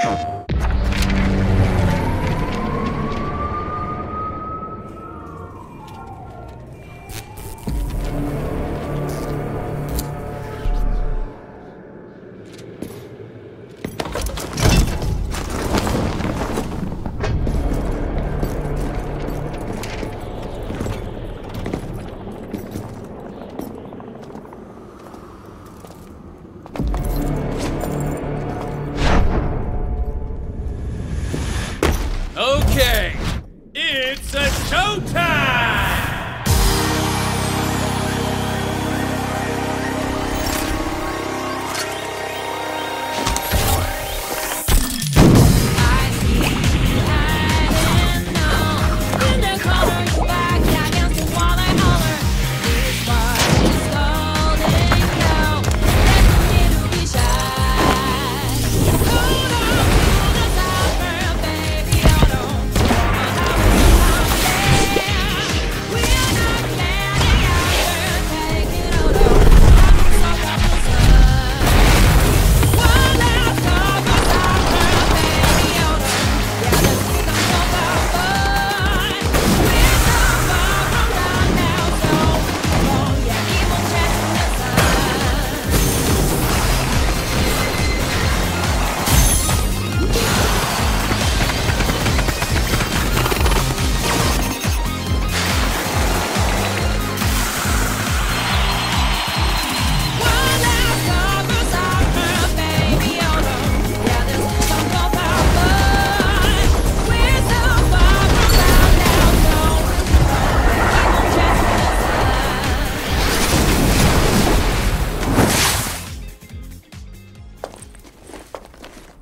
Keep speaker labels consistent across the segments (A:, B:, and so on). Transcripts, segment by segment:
A: Oh. Okay, it's a showtime!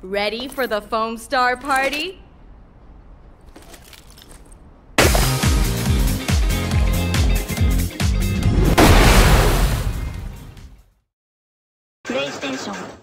B: Ready for the foam star party?
C: PlayStation